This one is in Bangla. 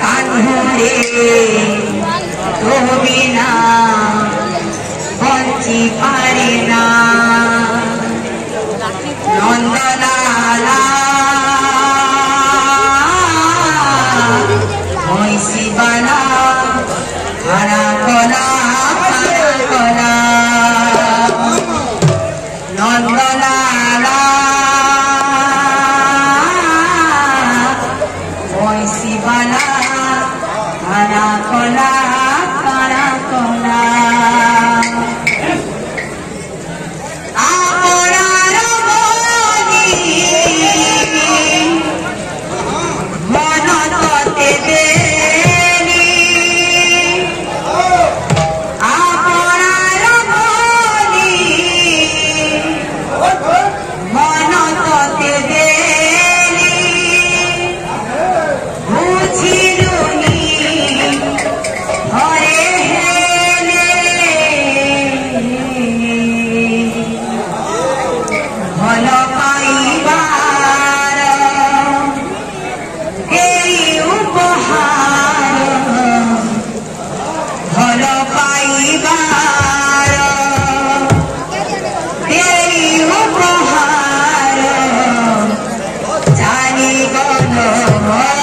কান্ধরে তুমি না বঞ্চি পারে না নন্দনালা মহিষিবালা হারা কলা হারা নন্দনালা Oh,